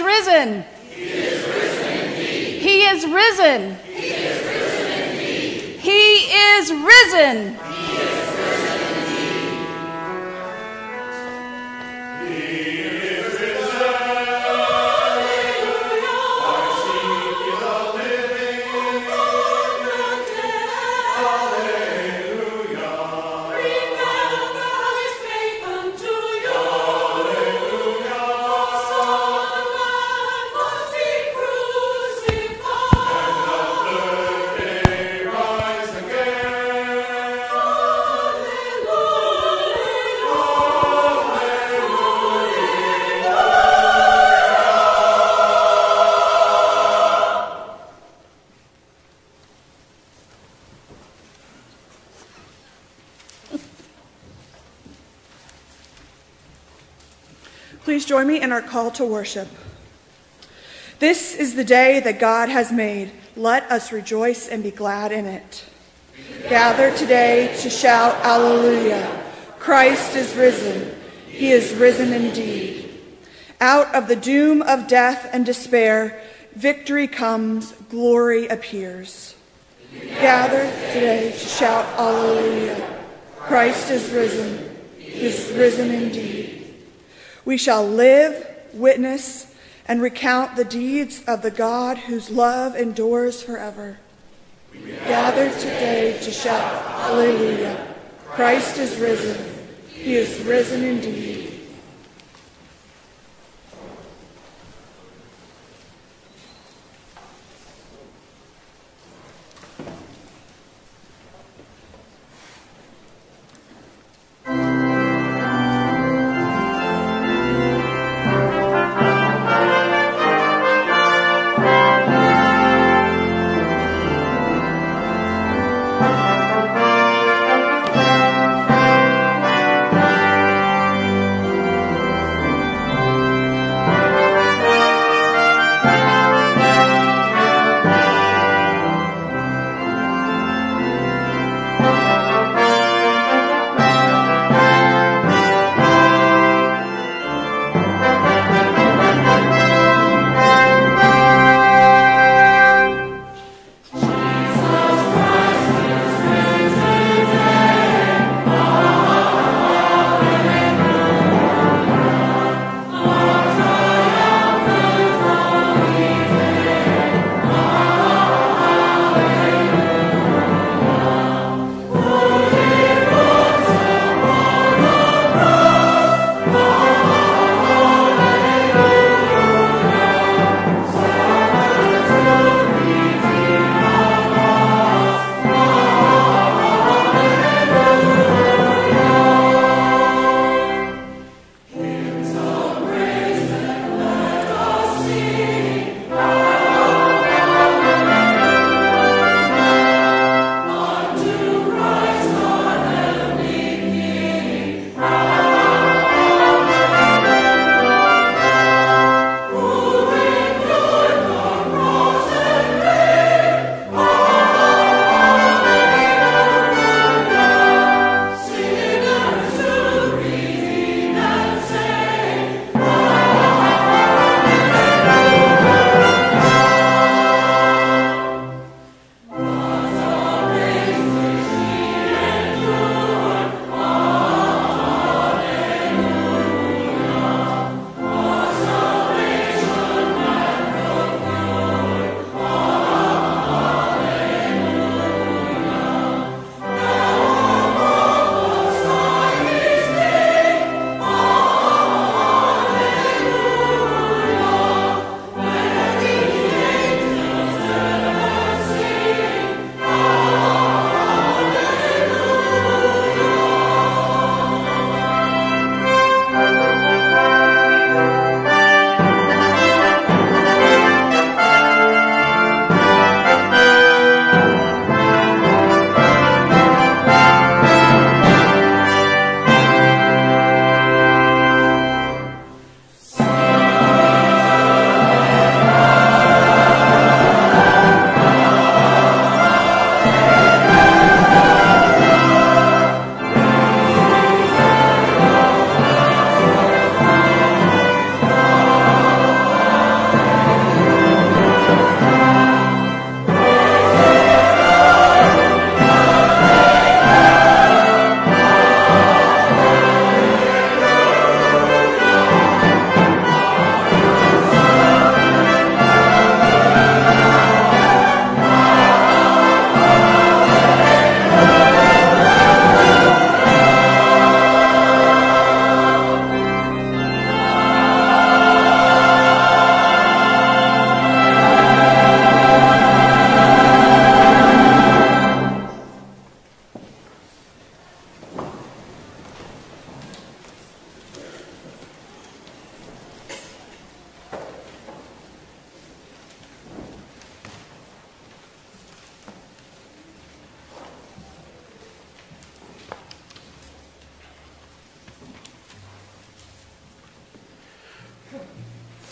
Risen. He is risen He is risen. He is risen He is risen. Me in our call to worship. This is the day that God has made. Let us rejoice and be glad in it. Gather today to shout Alleluia. Christ is risen. He is risen indeed. Out of the doom of death and despair, victory comes, glory appears. Gather today to shout Alleluia. Christ is risen. He is risen indeed. We shall live, witness, and recount the deeds of the God whose love endures forever. We gather today to shout, Hallelujah! Christ is risen. He is risen indeed.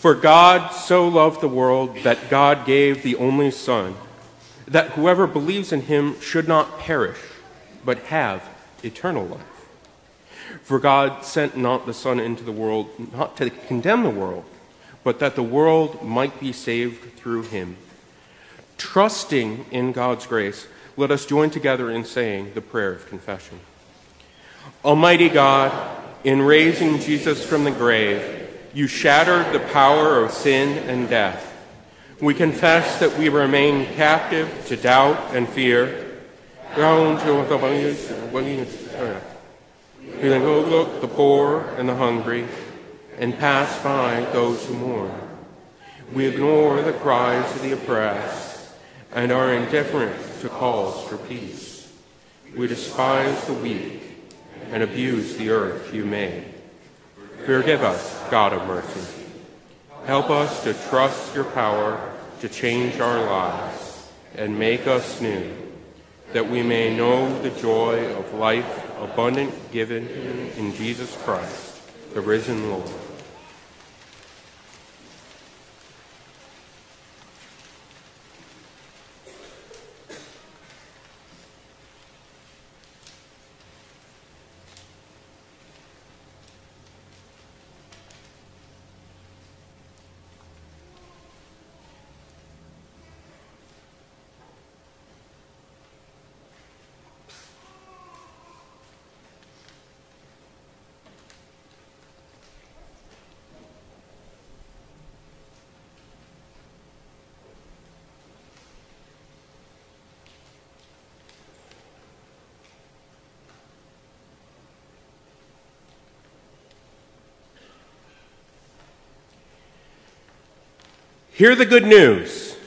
For God so loved the world that God gave the only Son, that whoever believes in him should not perish, but have eternal life. For God sent not the Son into the world not to condemn the world, but that the world might be saved through him. Trusting in God's grace, let us join together in saying the prayer of confession. Almighty God, in raising Jesus from the grave, you shattered the power of sin and death. We confess that we remain captive to doubt and fear. We overlook the poor and the hungry and pass by those who mourn. We ignore the cries of the oppressed and are indifferent to calls for peace. We despise the weak and abuse the earth you made. Forgive us, God of mercy. Help us to trust your power to change our lives and make us new, that we may know the joy of life abundant given in Jesus Christ, the risen Lord. Hear the good news.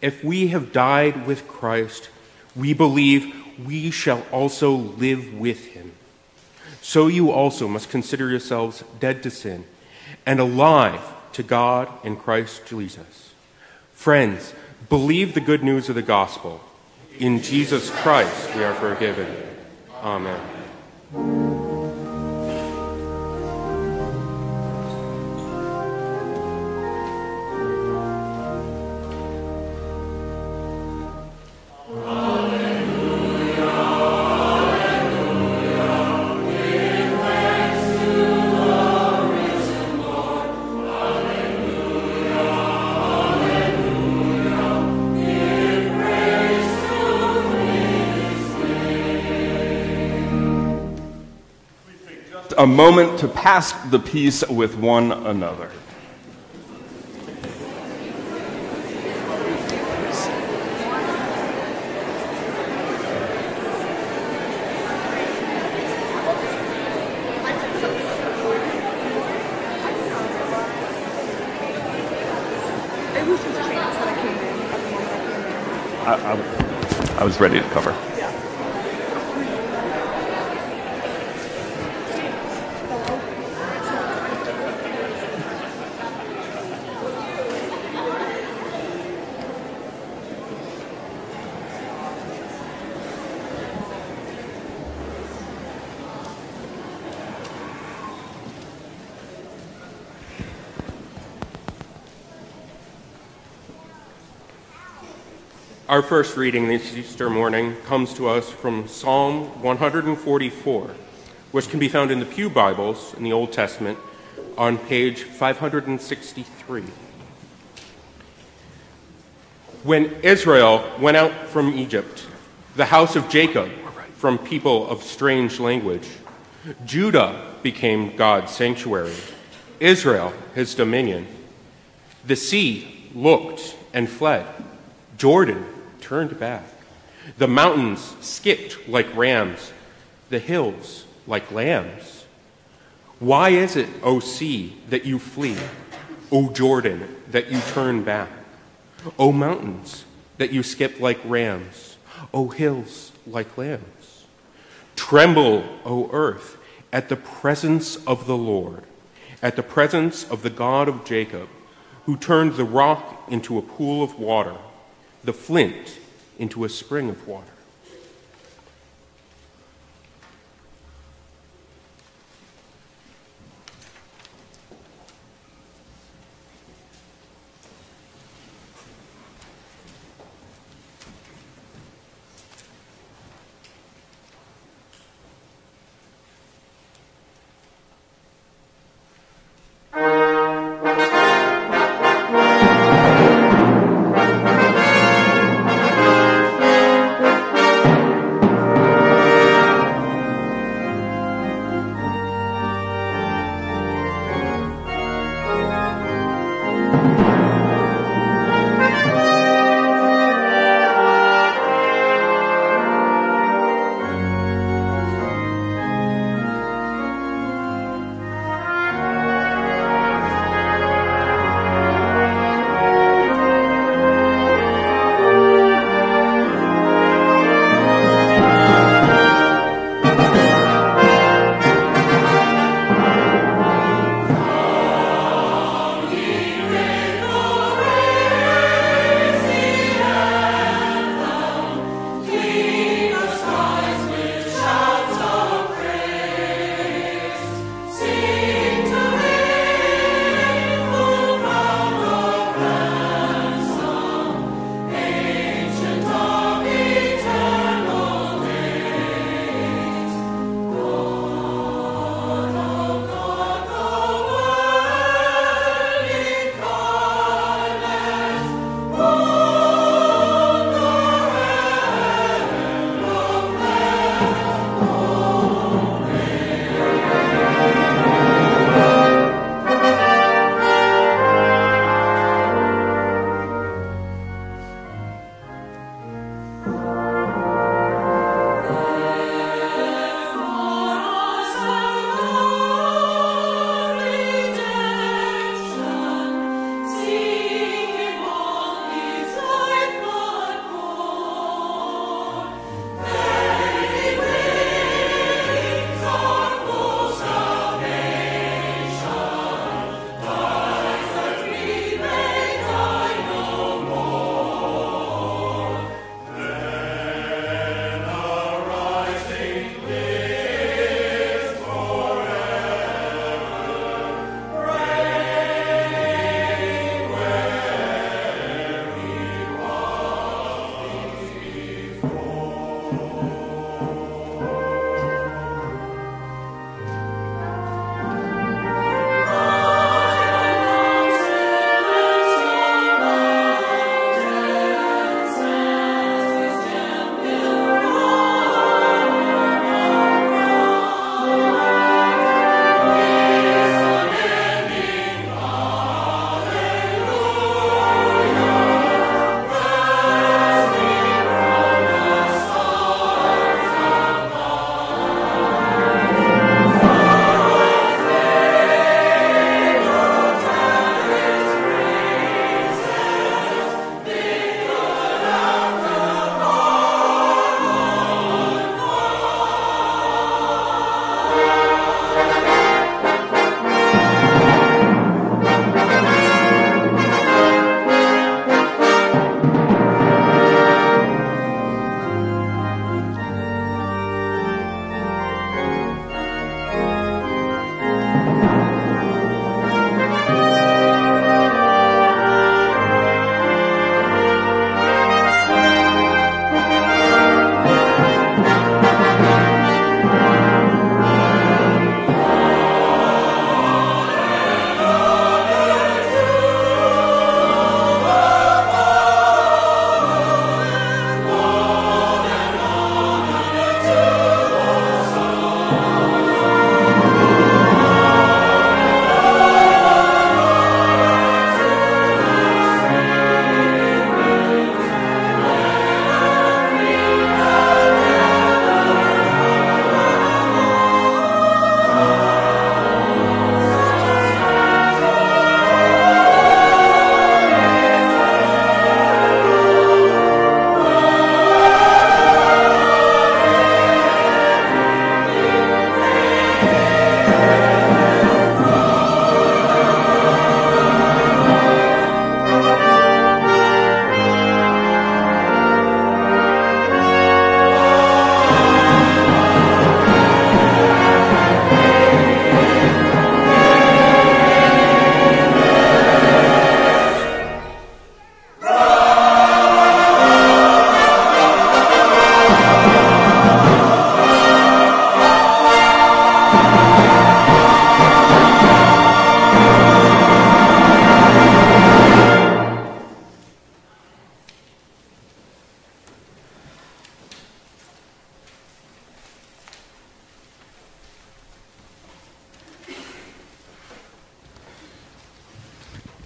If we have died with Christ, we believe we shall also live with him. So you also must consider yourselves dead to sin and alive to God in Christ Jesus. Friends, believe the good news of the gospel. In Jesus Christ we are forgiven. Amen. A moment to pass the peace with one another. I, I, I was ready to cover. Our first reading this Easter morning comes to us from Psalm 144, which can be found in the Pew Bibles in the Old Testament on page 563. When Israel went out from Egypt, the house of Jacob from people of strange language, Judah became God's sanctuary, Israel his dominion. The sea looked and fled. Jordan turned back. The mountains skipped like rams, the hills like lambs. Why is it, O sea, that you flee? O Jordan, that you turn back? O mountains, that you skip like rams? O hills like lambs? Tremble, O earth, at the presence of the Lord, at the presence of the God of Jacob, who turned the rock into a pool of water the flint into a spring of water.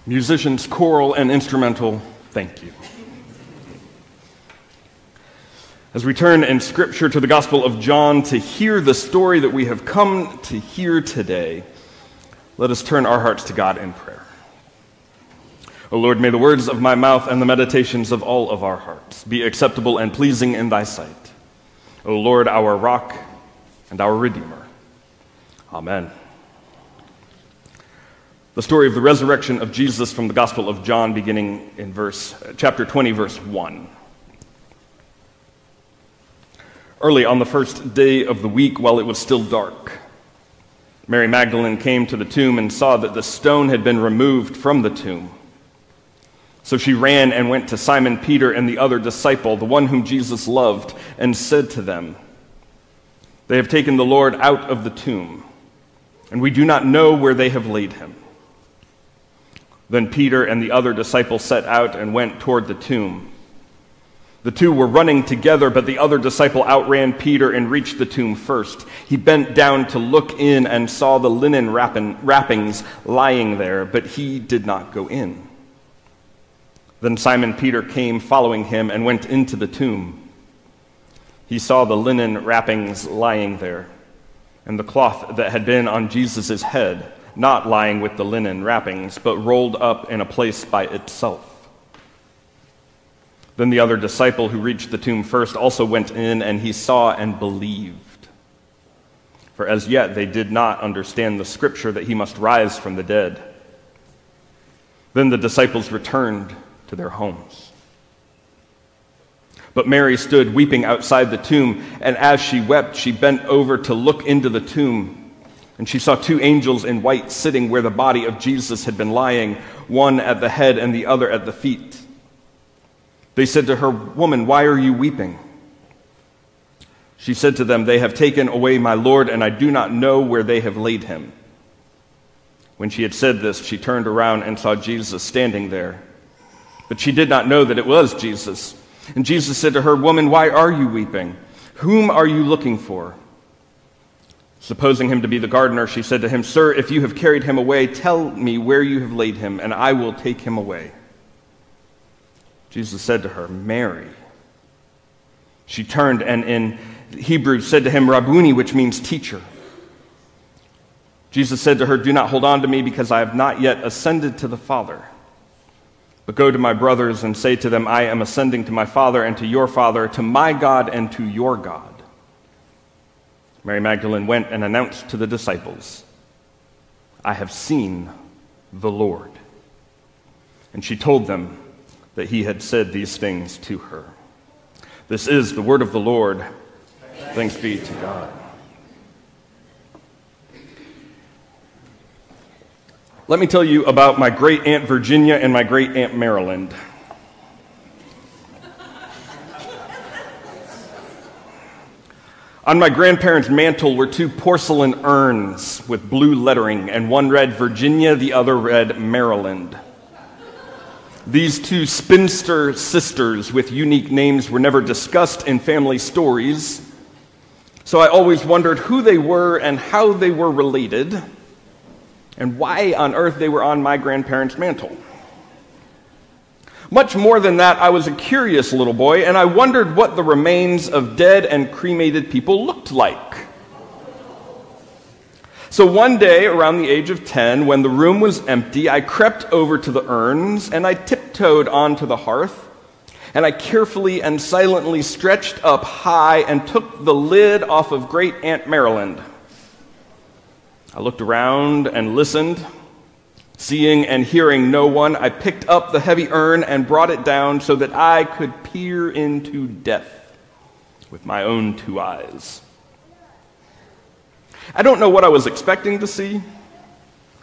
Musicians, choral, and instrumental, thank you. As we turn in Scripture to the Gospel of John to hear the story that we have come to hear today, let us turn our hearts to God in prayer. O Lord, may the words of my mouth and the meditations of all of our hearts be acceptable and pleasing in thy sight. O Lord, our rock and our Redeemer. Amen. The story of the resurrection of Jesus from the Gospel of John, beginning in verse, uh, chapter 20, verse 1. Early on the first day of the week, while it was still dark, Mary Magdalene came to the tomb and saw that the stone had been removed from the tomb. So she ran and went to Simon Peter and the other disciple, the one whom Jesus loved, and said to them, They have taken the Lord out of the tomb, and we do not know where they have laid him. Then Peter and the other disciple set out and went toward the tomb. The two were running together, but the other disciple outran Peter and reached the tomb first. He bent down to look in and saw the linen wrappings lying there, but he did not go in. Then Simon Peter came following him and went into the tomb. He saw the linen wrappings lying there, and the cloth that had been on Jesus' head, not lying with the linen wrappings, but rolled up in a place by itself. Then the other disciple who reached the tomb first also went in, and he saw and believed. For as yet they did not understand the scripture that he must rise from the dead. Then the disciples returned to their homes. But Mary stood weeping outside the tomb, and as she wept, she bent over to look into the tomb. And she saw two angels in white sitting where the body of Jesus had been lying, one at the head and the other at the feet. They said to her, Woman, why are you weeping? She said to them, They have taken away my Lord, and I do not know where they have laid him. When she had said this, she turned around and saw Jesus standing there. But she did not know that it was Jesus. And Jesus said to her, Woman, why are you weeping? Whom are you looking for? Supposing him to be the gardener, she said to him, Sir, if you have carried him away, tell me where you have laid him, and I will take him away. Jesus said to her, Mary. She turned and in Hebrew said to him, Rabboni, which means teacher. Jesus said to her, Do not hold on to me because I have not yet ascended to the Father. But go to my brothers and say to them, I am ascending to my Father and to your Father, to my God and to your God. Mary Magdalene went and announced to the disciples, I have seen the Lord. And she told them, that he had said these things to her. This is the word of the Lord. Thanks be to God. Let me tell you about my great Aunt Virginia and my great Aunt Maryland. On my grandparents' mantle were two porcelain urns with blue lettering, and one read Virginia, the other read Maryland. These two spinster sisters with unique names were never discussed in family stories, so I always wondered who they were and how they were related, and why on earth they were on my grandparents' mantle. Much more than that, I was a curious little boy, and I wondered what the remains of dead and cremated people looked like. So one day, around the age of 10, when the room was empty, I crept over to the urns and I tiptoed onto the hearth. And I carefully and silently stretched up high and took the lid off of Great Aunt Maryland. I looked around and listened. Seeing and hearing no one, I picked up the heavy urn and brought it down so that I could peer into death with my own two eyes. I don't know what I was expecting to see,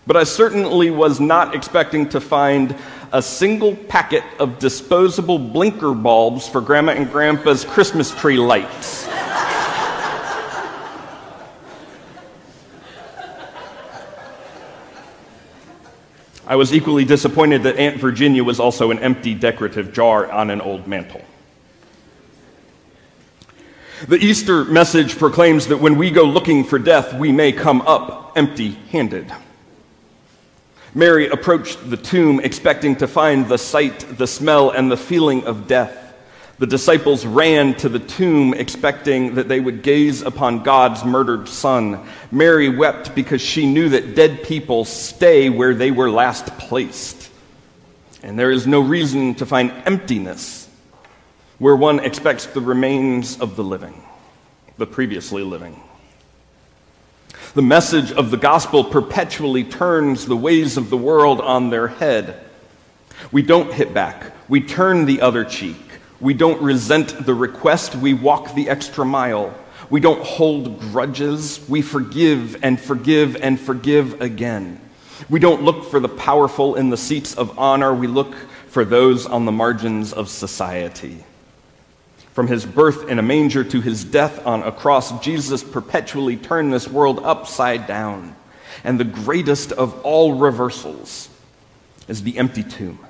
but I certainly was not expecting to find a single packet of disposable blinker bulbs for Grandma and Grandpa's Christmas tree lights. I was equally disappointed that Aunt Virginia was also an empty decorative jar on an old mantle. The Easter message proclaims that when we go looking for death, we may come up empty handed. Mary approached the tomb expecting to find the sight, the smell, and the feeling of death. The disciples ran to the tomb expecting that they would gaze upon God's murdered son. Mary wept because she knew that dead people stay where they were last placed. And there is no reason to find emptiness where one expects the remains of the living, the previously living. The message of the gospel perpetually turns the ways of the world on their head. We don't hit back, we turn the other cheek. We don't resent the request, we walk the extra mile. We don't hold grudges, we forgive and forgive and forgive again. We don't look for the powerful in the seats of honor, we look for those on the margins of society. From his birth in a manger to his death on a cross, Jesus perpetually turned this world upside down. And the greatest of all reversals is the empty tomb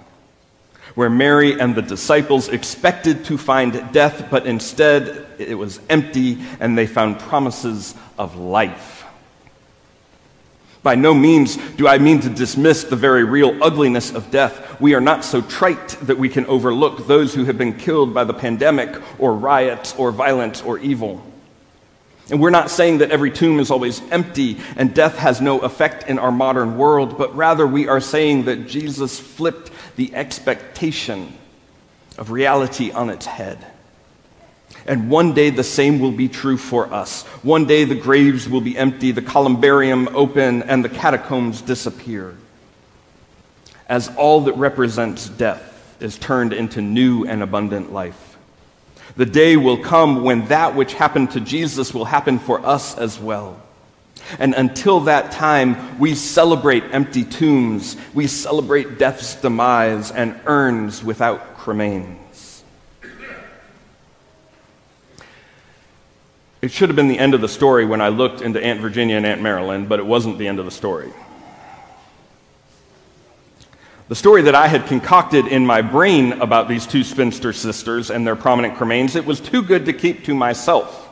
where Mary and the disciples expected to find death, but instead it was empty and they found promises of life. By no means do I mean to dismiss the very real ugliness of death. We are not so trite that we can overlook those who have been killed by the pandemic or riots or violence or evil. And we're not saying that every tomb is always empty and death has no effect in our modern world, but rather we are saying that Jesus flipped the expectation of reality on its head. And one day the same will be true for us. One day the graves will be empty, the columbarium open, and the catacombs disappear. As all that represents death is turned into new and abundant life. The day will come when that which happened to Jesus will happen for us as well. And until that time, we celebrate empty tombs, we celebrate death's demise and urns without cremains. It should have been the end of the story when I looked into Aunt Virginia and Aunt Marilyn, but it wasn't the end of the story. The story that I had concocted in my brain about these two spinster sisters and their prominent cremains, it was too good to keep to myself.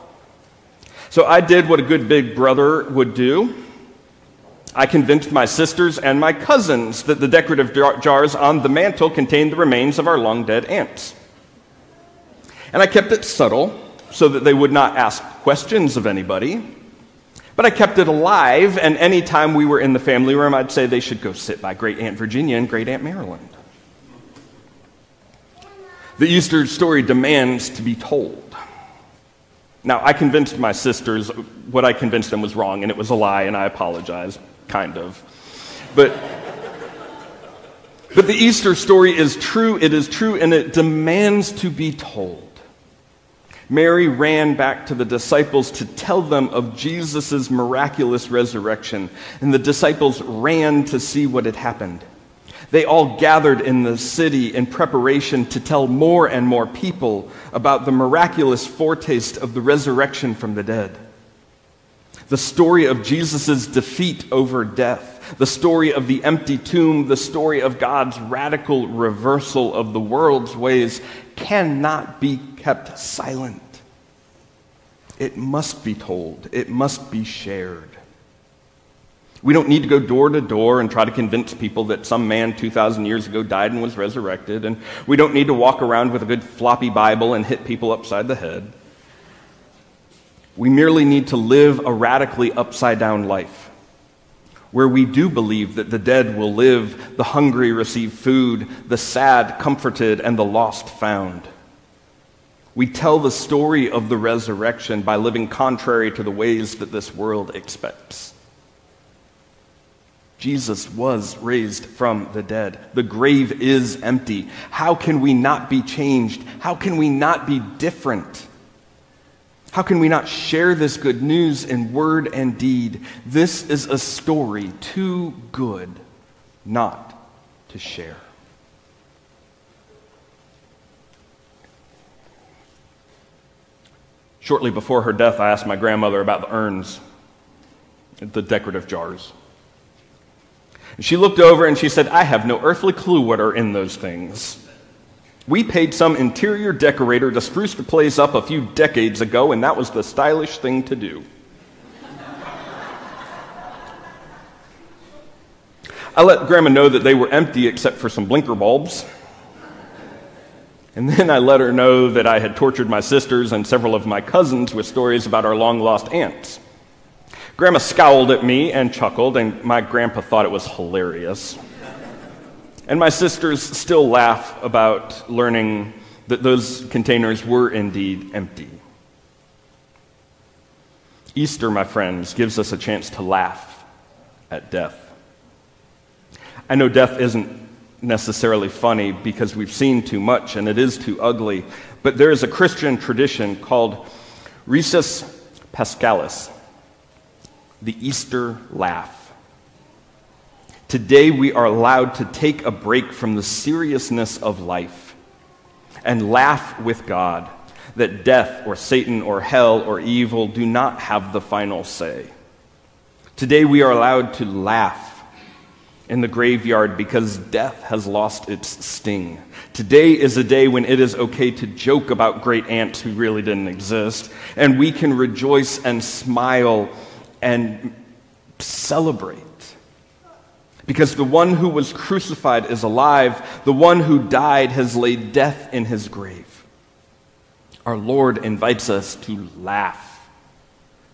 So I did what a good big brother would do. I convinced my sisters and my cousins that the decorative jars on the mantel contained the remains of our long dead aunts. And I kept it subtle so that they would not ask questions of anybody. But I kept it alive, and any time we were in the family room, I'd say they should go sit by Great Aunt Virginia and Great Aunt Maryland. The Easter story demands to be told. Now, I convinced my sisters what I convinced them was wrong, and it was a lie, and I apologize, kind of. But, but the Easter story is true, it is true, and it demands to be told. Mary ran back to the disciples to tell them of Jesus' miraculous resurrection, and the disciples ran to see what had happened. They all gathered in the city in preparation to tell more and more people about the miraculous foretaste of the resurrection from the dead. The story of Jesus' defeat over death, the story of the empty tomb, the story of God's radical reversal of the world's ways cannot be kept silent. It must be told, it must be shared. We don't need to go door to door and try to convince people that some man 2,000 years ago died and was resurrected. And we don't need to walk around with a good floppy Bible and hit people upside the head. We merely need to live a radically upside down life where we do believe that the dead will live, the hungry receive food, the sad comforted, and the lost found. We tell the story of the resurrection by living contrary to the ways that this world expects. Jesus was raised from the dead. The grave is empty. How can we not be changed? How can we not be different? How can we not share this good news in word and deed? This is a story too good not to share. Shortly before her death, I asked my grandmother about the urns, the decorative jars. She looked over and she said, I have no earthly clue what are in those things. We paid some interior decorator to spruce the place up a few decades ago, and that was the stylish thing to do. I let Grandma know that they were empty except for some blinker bulbs. And then I let her know that I had tortured my sisters and several of my cousins with stories about our long lost aunts. Grandma scowled at me and chuckled, and my grandpa thought it was hilarious. And my sisters still laugh about learning that those containers were indeed empty. Easter, my friends, gives us a chance to laugh at death. I know death isn't necessarily funny because we've seen too much and it is too ugly, but there is a Christian tradition called Risus Paschalis, the Easter laugh. Today we are allowed to take a break from the seriousness of life and laugh with God that death or Satan or hell or evil do not have the final say. Today we are allowed to laugh in the graveyard because death has lost its sting. Today is a day when it is okay to joke about great aunts who really didn't exist, and we can rejoice and smile and celebrate. Because the one who was crucified is alive, the one who died has laid death in his grave. Our Lord invites us to laugh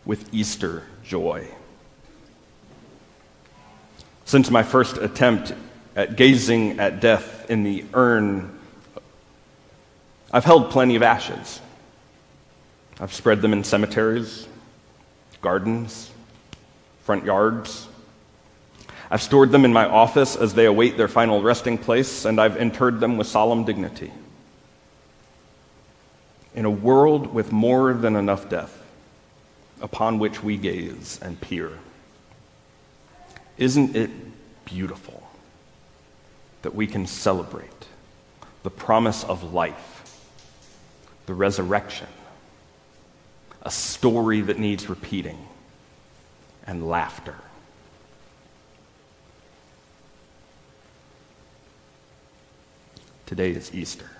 with Easter joy. Since my first attempt at gazing at death in the urn, I've held plenty of ashes. I've spread them in cemeteries, gardens, front yards. I've stored them in my office as they await their final resting place, and I've interred them with solemn dignity. In a world with more than enough death upon which we gaze and peer, isn't it beautiful that we can celebrate the promise of life, the resurrection, a story that needs repeating, and laughter? Today is Easter,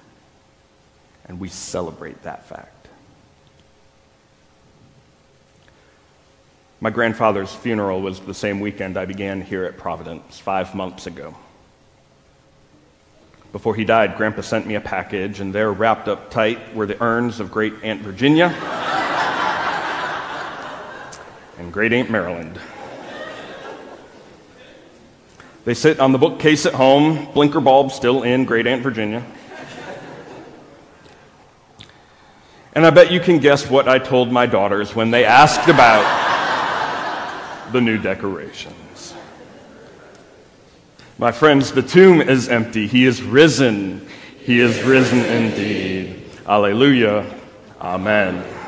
and we celebrate that fact. My grandfather's funeral was the same weekend I began here at Providence, five months ago. Before he died, Grandpa sent me a package, and there, wrapped up tight, were the urns of Great Aunt Virginia Great Aunt Maryland. They sit on the bookcase at home, blinker bulb still in Great Aunt Virginia. And I bet you can guess what I told my daughters when they asked about the new decorations. My friends, the tomb is empty. He is risen. He is risen indeed. Alleluia. Amen.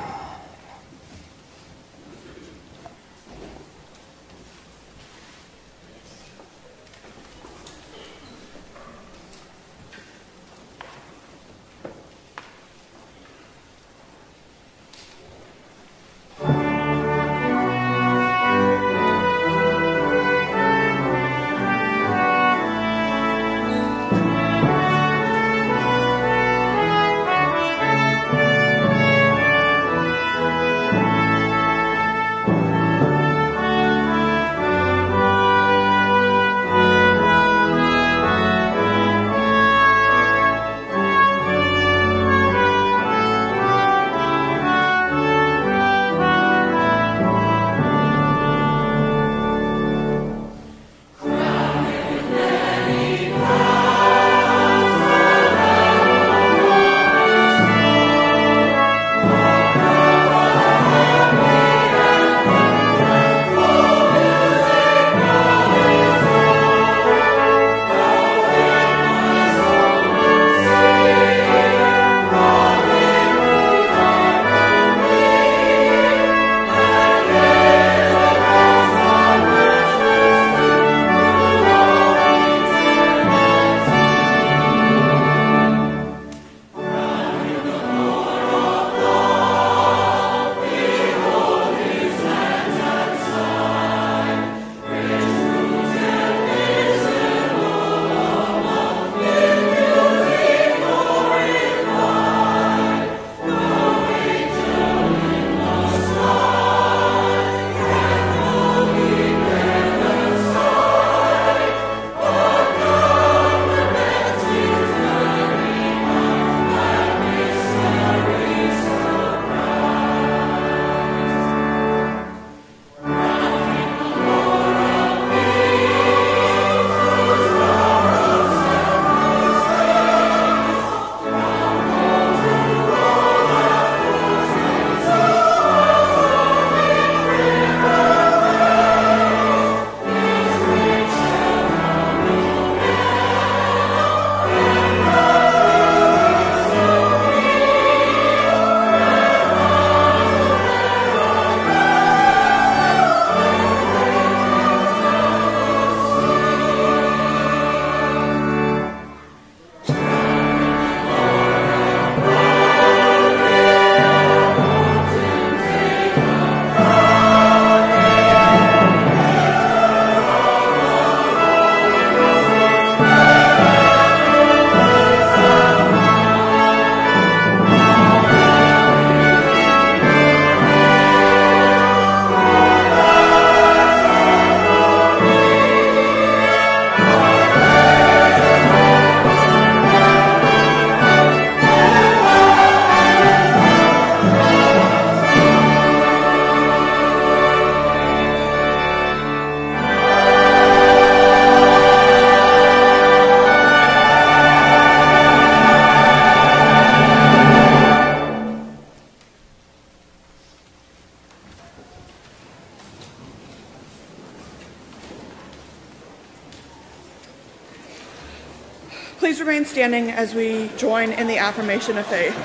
Standing as we join in the affirmation of faith.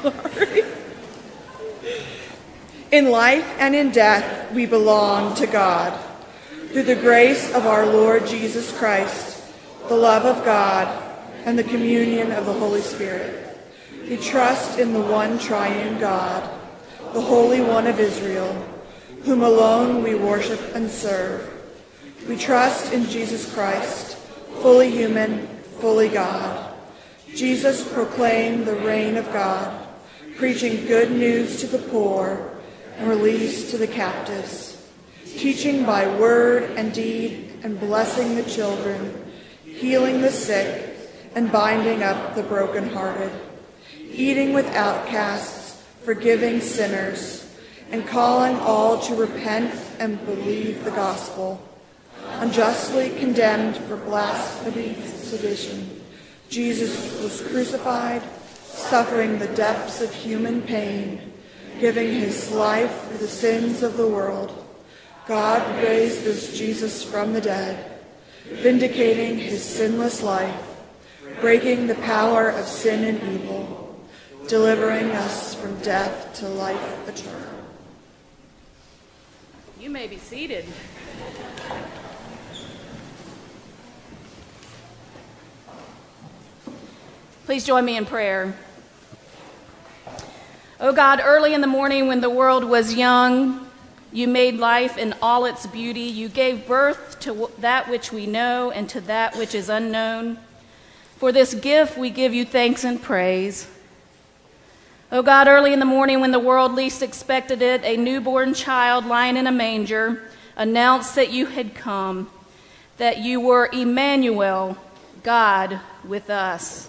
Sorry. In life and in death, we belong to God. Through the grace of our Lord Jesus Christ, the love of God, and the communion of the Holy Spirit, we trust in the one triune God, the Holy One of Israel, whom alone we worship and serve. We trust in Jesus Christ, fully human, fully God. Jesus proclaimed the reign of God, preaching good news to the poor and release to the captives, teaching by word and deed and blessing the children, healing the sick and binding up the brokenhearted, eating with outcasts, forgiving sinners, and calling all to repent and believe the gospel unjustly condemned for blasphemy, sedition. Jesus was crucified, suffering the depths of human pain, giving his life for the sins of the world. God raised this Jesus from the dead, vindicating his sinless life, breaking the power of sin and evil, delivering us from death to life eternal. You may be seated. Please join me in prayer. Oh God, early in the morning when the world was young, you made life in all its beauty. You gave birth to that which we know and to that which is unknown. For this gift we give you thanks and praise. Oh God, early in the morning when the world least expected it, a newborn child lying in a manger announced that you had come, that you were Emmanuel, God with us.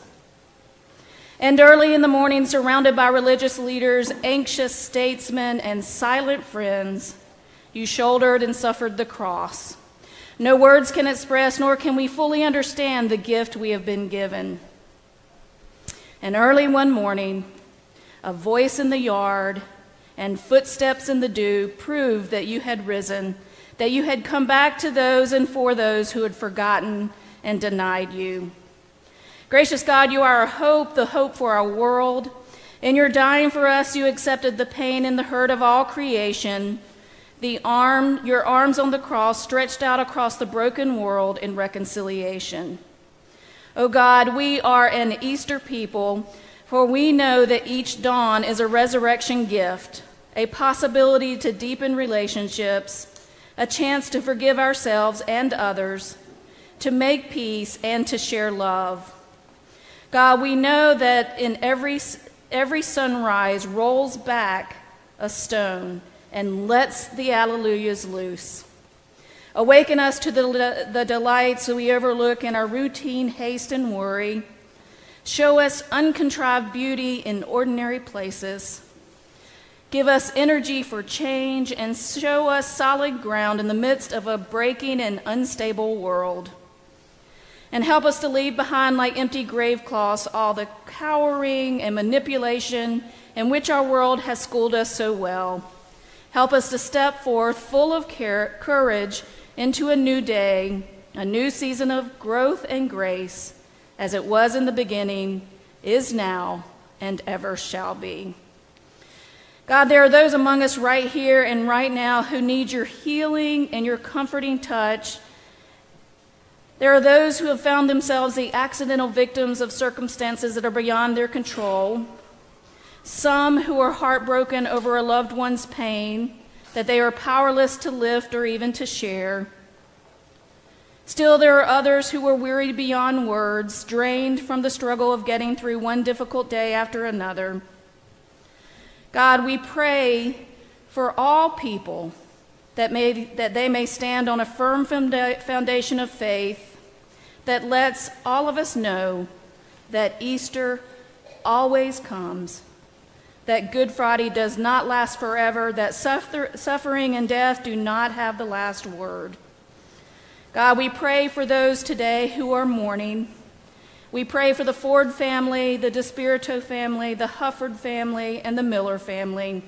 And early in the morning, surrounded by religious leaders, anxious statesmen, and silent friends, you shouldered and suffered the cross. No words can express, nor can we fully understand the gift we have been given. And early one morning, a voice in the yard and footsteps in the dew proved that you had risen, that you had come back to those and for those who had forgotten and denied you. Gracious God, you are our hope, the hope for our world. In your dying for us, you accepted the pain and the hurt of all creation. The arm, your arms on the cross stretched out across the broken world in reconciliation. O oh God, we are an Easter people, for we know that each dawn is a resurrection gift, a possibility to deepen relationships, a chance to forgive ourselves and others, to make peace, and to share love. God, we know that in every, every sunrise rolls back a stone and lets the alleluias loose. Awaken us to the, the delights we overlook in our routine haste and worry. Show us uncontrived beauty in ordinary places. Give us energy for change and show us solid ground in the midst of a breaking and unstable world and help us to leave behind like empty grave cloths all the cowering and manipulation in which our world has schooled us so well. Help us to step forth full of courage into a new day, a new season of growth and grace, as it was in the beginning, is now, and ever shall be. God, there are those among us right here and right now who need your healing and your comforting touch there are those who have found themselves the accidental victims of circumstances that are beyond their control. Some who are heartbroken over a loved one's pain that they are powerless to lift or even to share. Still, there are others who are wearied beyond words, drained from the struggle of getting through one difficult day after another. God, we pray for all people that, may, that they may stand on a firm foundation of faith that lets all of us know that Easter always comes, that Good Friday does not last forever, that suffer, suffering and death do not have the last word. God, we pray for those today who are mourning. We pray for the Ford family, the Despirito family, the Hufford family, and the Miller family.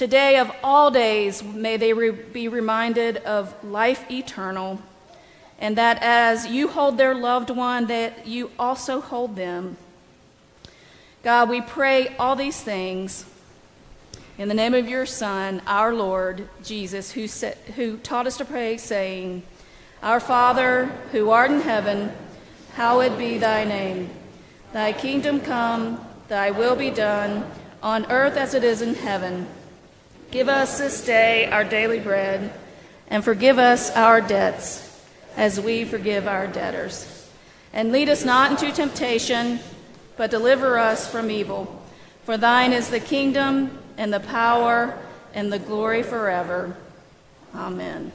Today, of all days, may they re- be reminded of life eternal and that as you hold their loved one, that you also hold them. God, we pray all these things in the name of your Son, our Lord Jesus, who, sa- who taught us to pray, saying, Our Father, who art in heaven, hallowed be thy name. Thy kingdom come, thy will be done, on earth as it is in heaven. Give us this day our daily bread, and forgive us our debts, as we forgive our debtors. And lead us not into temptation, but deliver us from evil. For thine is the kingdom, and the power, and the glory forever. Amen.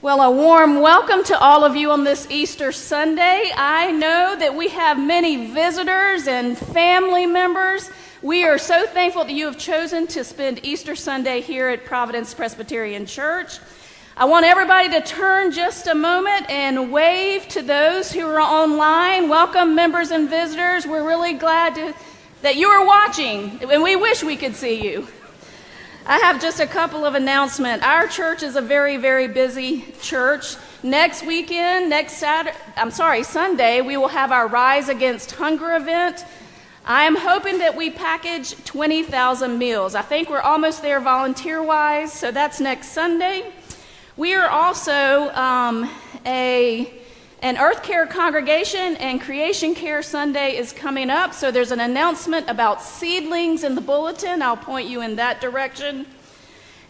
Well, a warm welcome to all of you on this Easter Sunday. I know that we have many visitors and family members. We are so thankful that you have chosen to spend Easter Sunday here at Providence Presbyterian Church. I want everybody to turn just a moment and wave to those who are online. Welcome, members and visitors. We're really glad to, that you are watching, and we wish we could see you. I have just a couple of announcements. Our church is a very, very busy church. Next weekend, next Saturday, I'm sorry, Sunday, we will have our Rise Against Hunger event. I am hoping that we package 20,000 meals. I think we're almost there volunteer wise, so that's next Sunday. We are also um, a an Earth Care congregation and Creation Care Sunday is coming up, so there's an announcement about seedlings in the bulletin. I'll point you in that direction.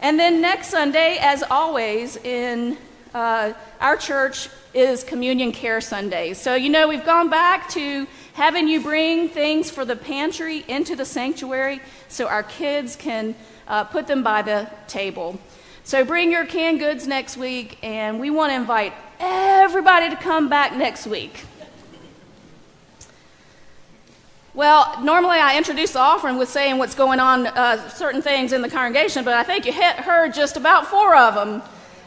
And then next Sunday, as always, in uh, our church is Communion Care Sunday. So, you know, we've gone back to having you bring things for the pantry into the sanctuary so our kids can uh, put them by the table. So bring your canned goods next week, and we want to invite everybody to come back next week. Well, normally I introduce the offering with saying what's going on, uh, certain things in the congregation, but I think you heard just about four of them.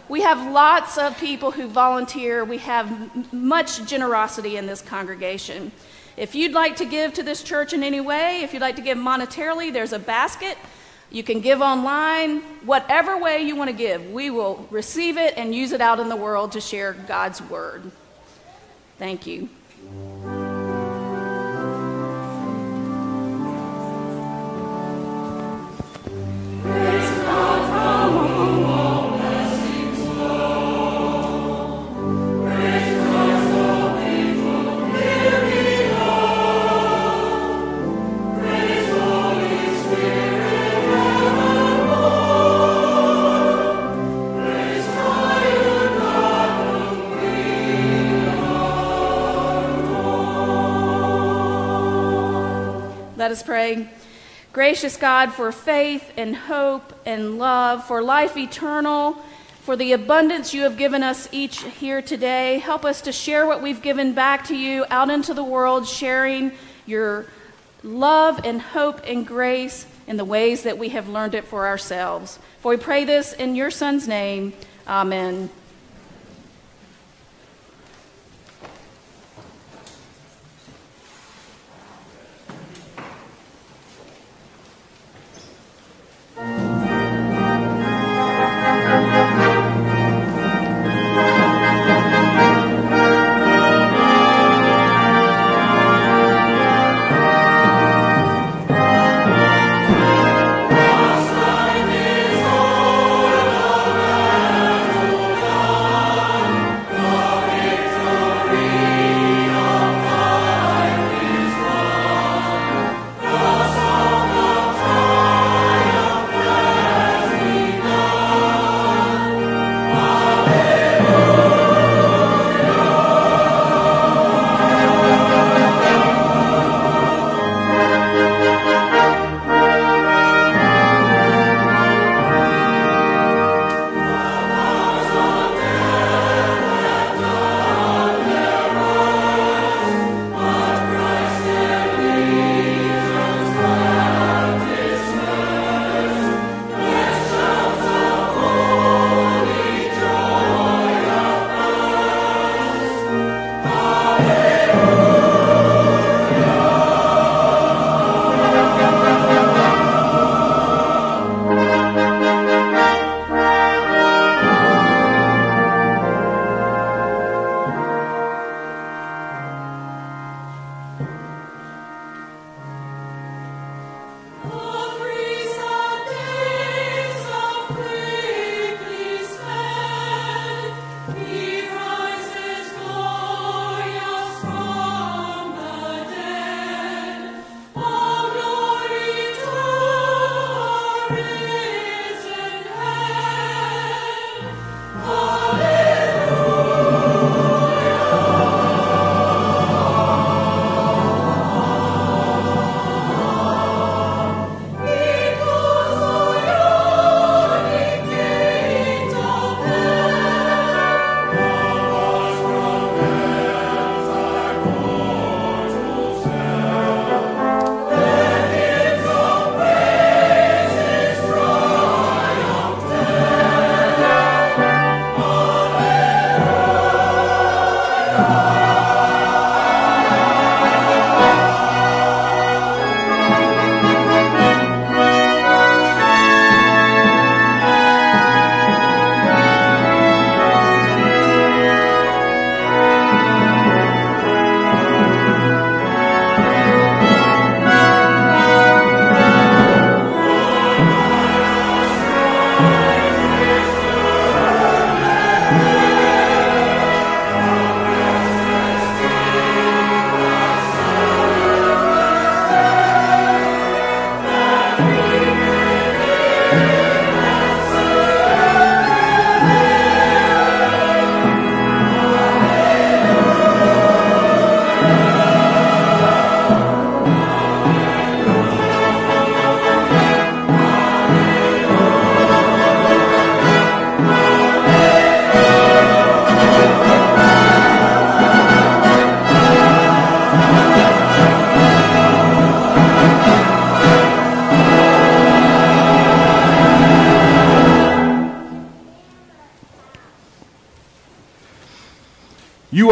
We have lots of people who volunteer. We have much generosity in this congregation. If you'd like to give to this church in any way, if you'd like to give monetarily, there's a basket. You can give online, whatever way you want to give. We will receive it and use it out in the world to share God's word. Thank you. Let us pray. Gracious God, for faith and hope and love, for life eternal, for the abundance you have given us each here today, help us to share what we've given back to you out into the world, sharing your love and hope and grace in the ways that we have learned it for ourselves. For we pray this in your Son's name. Amen.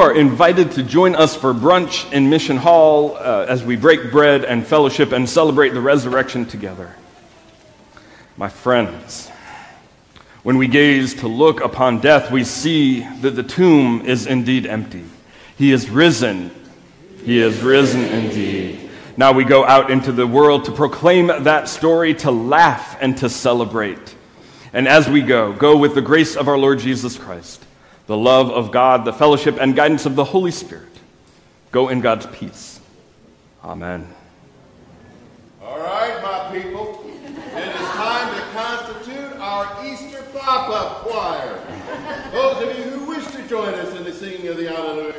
Are invited to join us for brunch in Mission Hall uh, as we break bread and fellowship and celebrate the resurrection together. My friends, when we gaze to look upon death, we see that the tomb is indeed empty. He is risen. He is risen indeed. Now we go out into the world to proclaim that story, to laugh and to celebrate. And as we go, go with the grace of our Lord Jesus Christ the love of God, the fellowship and guidance of the Holy Spirit. Go in God's peace. Amen. All right, my people. It is time to constitute our Easter pop-up choir. Those of you who wish to join us in the singing of the Alleluia